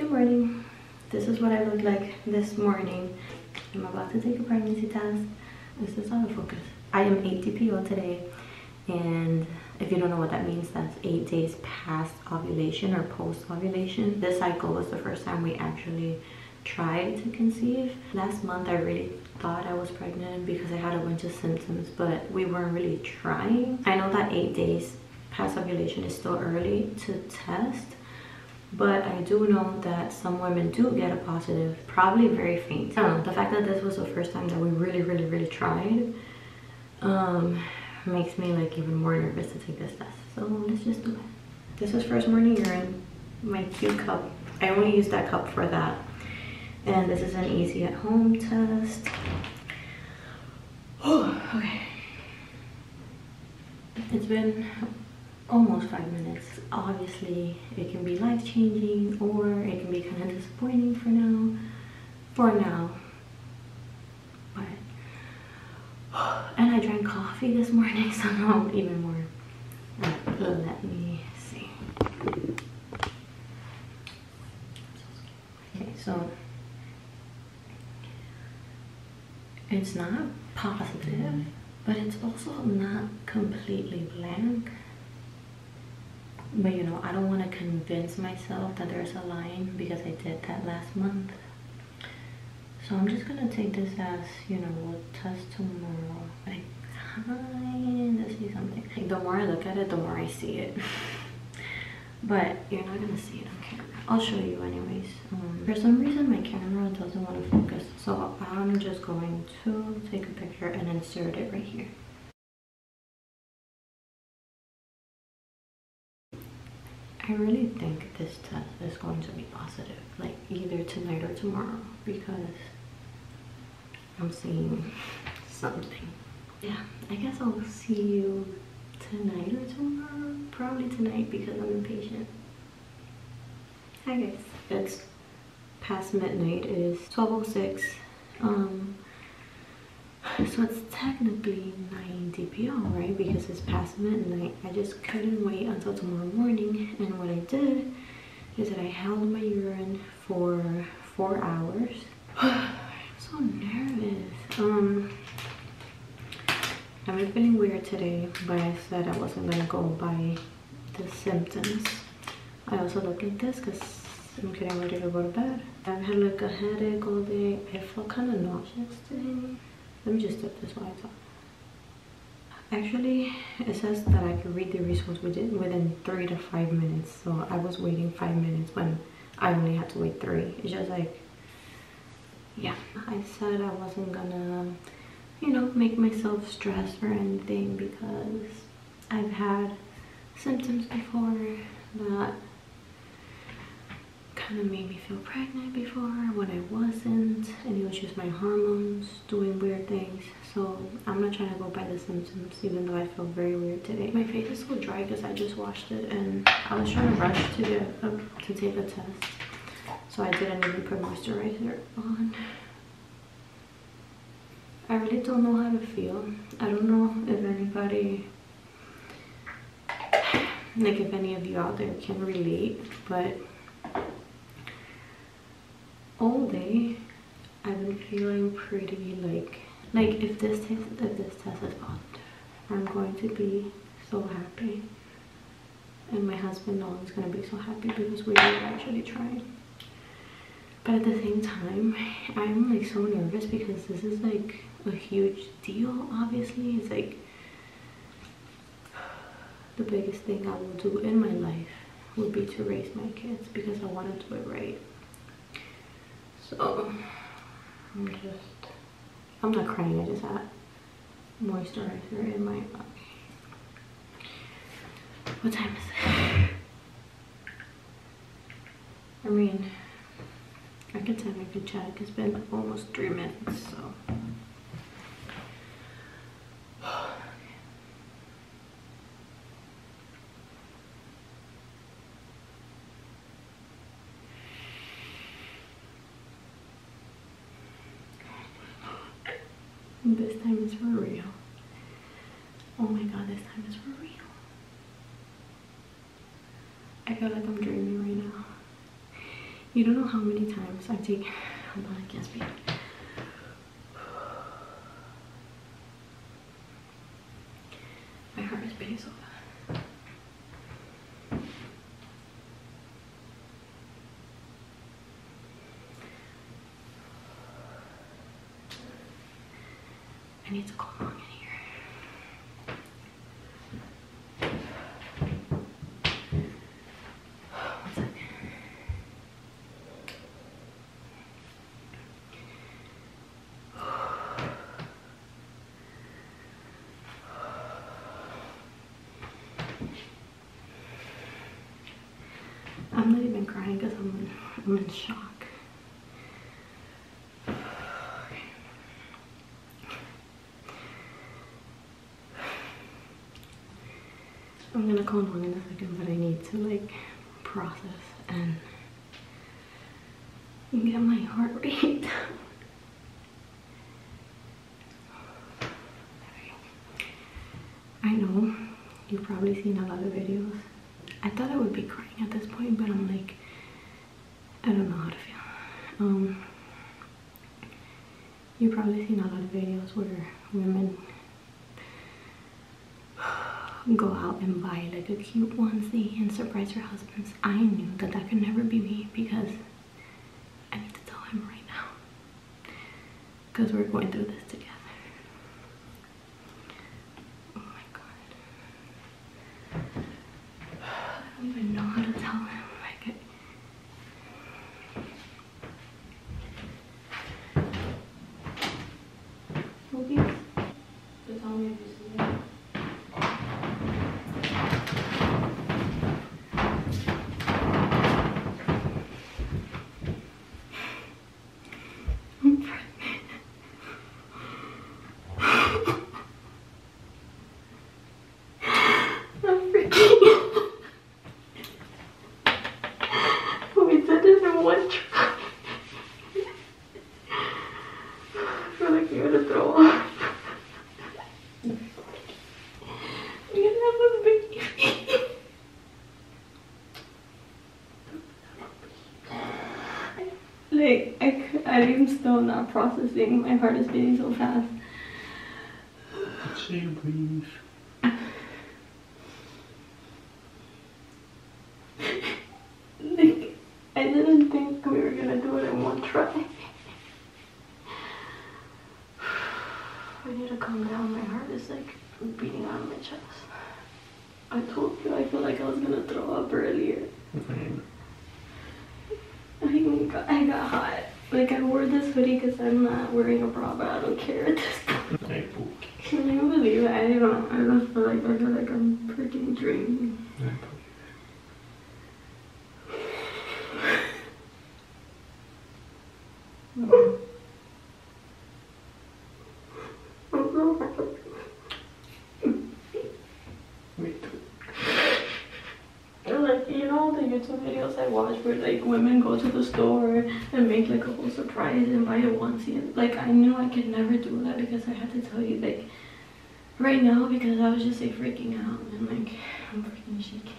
Good morning. This is what I look like this morning. I'm about to take a pregnancy test. This is autofocus. I am 8 DPO today and if you don't know what that means, that's eight days past ovulation or post ovulation. This cycle was the first time we actually tried to conceive. Last month I really thought I was pregnant because I had a bunch of symptoms, but we weren't really trying. I know that eight days past ovulation is still early to test, but I do know that some women do get a positive, probably very faint. I don't know, the fact that this was the first time that we really, really, really tried um, makes me like even more nervous to take this test. So let's just do it. This is first morning urine, my cute cup. I only use that cup for that. And this is an easy at home test. Oh, okay. It's been almost five minutes. Obviously, it can be life-changing or it can be kind of disappointing for now. For now. But, and I drank coffee this morning, so now even more. Let me see. Okay, so it's not positive, but it's also not completely blank. But you know, I don't want to convince myself that there's a line because I did that last month. So I'm just gonna take this as, you know, we'll test tomorrow. I kinda see something. Like, the more I look at it, the more I see it. but you're not gonna see it on camera. I'll show you anyways. Um, for some reason, my camera doesn't want to focus. So I'm just going to take a picture and insert it right here. I really think this test is going to be positive, like either tonight or tomorrow, because I'm seeing something. Yeah, I guess I'll see you tonight or tomorrow. Probably tonight because I'm impatient. Hi guys. It's past midnight. It is 12.06. Um, so it's technically 9 DPO, right? Because it's past midnight. I just couldn't wait until tomorrow morning. And what I did is that I held my urine for four hours. I'm so nervous. Um, I've been feeling weird today, but I said I wasn't gonna go by the symptoms. I also looked like this because I'm getting ready to go to bed. I've had like a headache all day. I felt kind of nauseous today. Let me just dip this while I. Actually, it says that I can read the results within, within three to five minutes. So I was waiting five minutes when I only had to wait three. It's just like, yeah. I said I wasn't gonna, you know, make myself stress or anything because I've had symptoms before that kind of made me feel pregnant before when I wasn't and it was just my hormones doing weird things so I'm not trying to go by the symptoms even though I feel very weird today. My face is so dry because I just washed it and I was trying to rush to get to take a test so I didn't even put moisturizer on. I really don't know how to feel. I don't know if anybody like if any of you out there can relate but all day I've been feeling pretty like like if this test if this test is positive I'm going to be so happy. And my husband he's gonna be so happy because we are actually trying but at the same time I'm like so nervous because this is like a huge deal obviously. It's like the biggest thing I will do in my life would be to raise my kids because I want to do it right so I'm just, I'm not crying, I just had moisturizer in my eye. What time is it? I mean, I can could check, it's been almost three minutes, so. This time is for real. Oh my god, this time is for real. I feel like I'm dreaming right now. You don't know how many times I take. Hold on, I can't speak. My heart is beating so fast. I need to go along in here. One second. I'm not even crying because I'm I'm in shock. I'm gonna calm down in a second, but I need to like process and get my heart rate down. I know you've probably seen a lot of videos. I thought I would be crying at this point, but I'm like, I don't know how to feel. Um, you've probably seen a lot of videos where women go out and buy like a cute onesie and surprise your husbands. I knew that that could never be me because I need to tell him right now because we're going through this together. Oh my god. I don't even know how to tell him. Like, Movies? Just tell me if you see it. I'm pregnant. I'm freaking. we did this in one try. I feel like you're gonna throw up. We're gonna have a baby. Like, I, c- I'm still not processing. My heart is beating so fast. Say you please. Like, I didn't think we were gonna do it in one try. I need to calm down. My heart is like beating out of my chest. I told you I feel like I was gonna throw up earlier. Mm-hmm. I got hot. Like I wore this hoodie because I'm not wearing a bra, but I don't care at this point. Can you believe it? I don't. I just feel like I feel like I'm freaking dreaming. Nej, bok. Me too. Know the YouTube videos I watch where like women go to the store and make like a whole surprise and buy a onesie. And, like I knew I could never do that because I had to tell you like right now because I was just like freaking out and like I'm freaking shaking.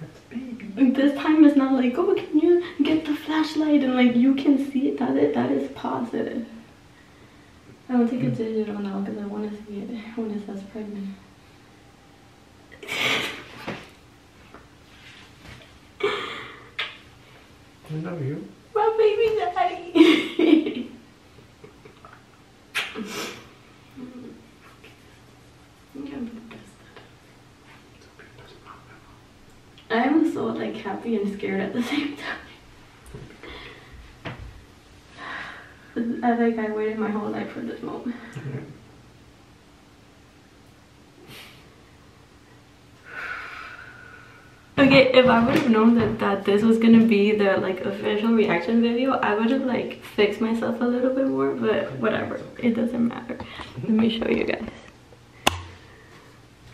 That's. This time it's not like oh can you get the flashlight and like you can see it. That is that is positive. I don't think it's digital now because I want to see it when it says pregnant. I love you. My baby daddy. I am so like happy and scared at the same time. I think I waited my whole life for this moment. Yeah. Okay, if I would have known that, that this was gonna be the like official reaction video, I would have like fixed myself a little bit more, but whatever. It doesn't matter. Let me show you guys.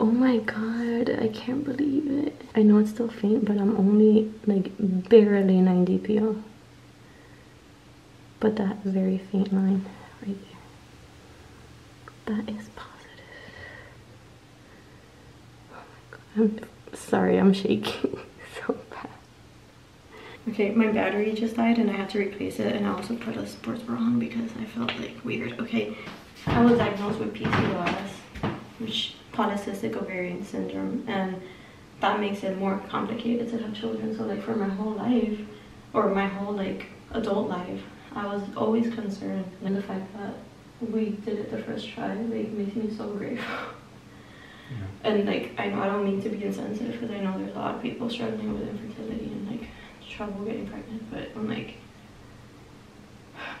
Oh my god, I can't believe it. I know it's still faint, but I'm only like barely 9 DPO. But that very faint line right there. That is positive. Oh my god. I'm Sorry, I'm shaking so bad. Okay, my battery just died and I had to replace it and I also put a sports bra on because I felt like weird. Okay, I was diagnosed with PCOS, which polycystic ovarian syndrome, and that makes it more complicated to have children. So like for my whole life, or my whole like adult life, I was always concerned. And the fact that we did it the first try like makes me so grateful. Yeah. And like I know I don't mean to be insensitive because I know there's a lot of people struggling with infertility and like trouble getting pregnant, but I'm like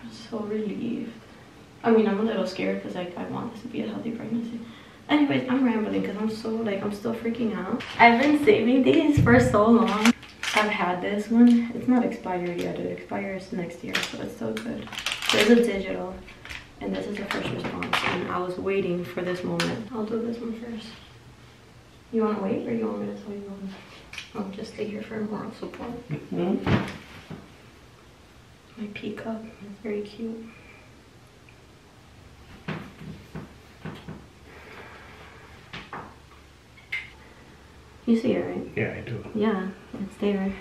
I'm so relieved. I mean I'm a little scared because like I want this to be a healthy pregnancy. Anyways, I'm rambling because I'm so like I'm still freaking out. I've been saving these for so long. I've had this one. It's not expired yet. It expires next year, so it's still good. There's a digital, and this is the first response. And I was waiting for this moment. I'll do this one first. You want to wait, or you want me to tell you one? I'll just stay here for moral support. Mhm. My peacock is very cute. You see it, right? Yeah, I do. Yeah, it's there.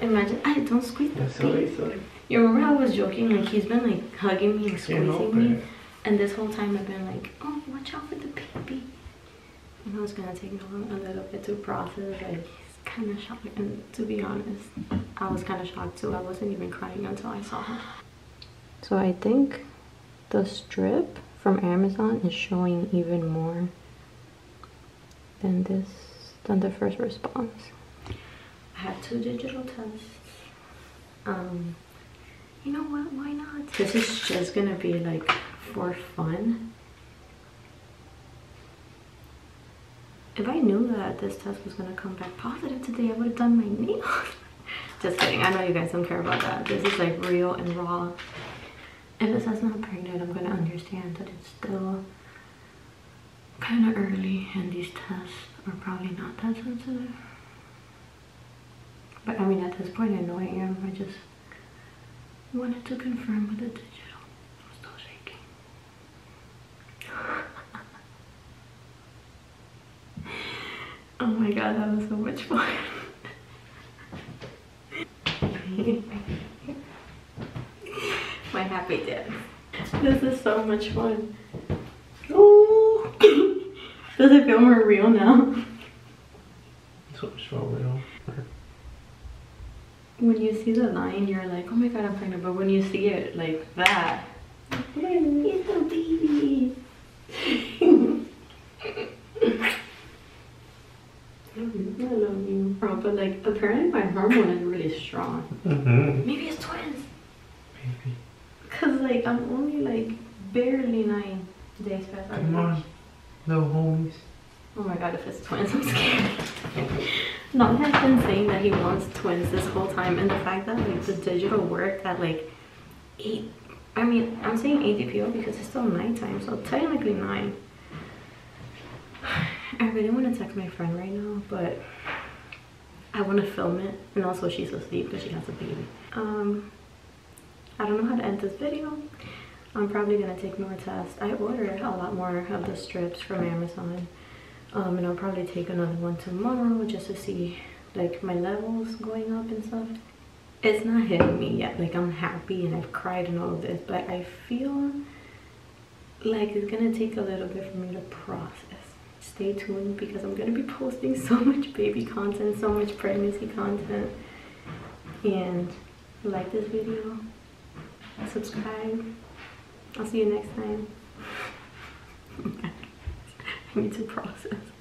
Imagine, I don't squeeze the That's sorry, sorry. You remember how I was joking? Like he's been like hugging me and Can't squeezing me, and this whole time I've been like, oh, watch out for the baby. And I was gonna take a little- a little bit to process. Like he's kind of shocked, and to be honest, I was kind of shocked too. I wasn't even crying until I saw him. So I think the strip from Amazon is showing even more than this than the first response. Had two digital tests. Um, you know what? Why not? This is just gonna be like for fun. If I knew that this test was gonna come back positive today, I would have done my nails. just kidding. I know you guys don't care about that. This is like real and raw. If it says not pregnant, I'm gonna understand that it's still kind of early and these tests are probably not that sensitive. But I mean, at this point, I know I am. I just wanted to confirm with the digital. I'm still shaking. oh my god, that was so much fun. my happy dance. This is so much fun. Does it feel more real now? So much for real. When you see the line, you're like, oh my god, I'm pregnant. But when you see it like that, it's a baby. I love you. Oh, but like, apparently my hormone is really strong. Mm-hmm. Maybe it's twins. Baby. Cause like I'm only like barely nine days past. Come on. Little homies. Oh my god, if it's twins, I'm scared. Nog has been saying that he wants twins this whole time, and the fact that like the digital work at like eight. I mean, I'm saying 8 DPO because it's still nighttime, so technically nine. I really want to text my friend right now, but I want to film it, and also she's asleep because she has a baby. Um, I don't know how to end this video. I'm probably gonna take more tests. I ordered a lot more of the strips from Amazon. Um, and I'll probably take another one tomorrow just to see like my levels going up and stuff. It's not hitting me yet. Like I'm happy and I've cried and all of this, but I feel like it's gonna take a little bit for me to process. Stay tuned because I'm gonna be posting so much baby content, so much pregnancy content. And like this video, subscribe. I'll see you next time. I need to process.